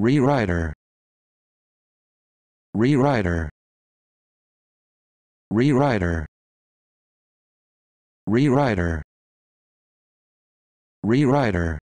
rewriter. Rewriter. Rewriter. Rewriter. Rewriter.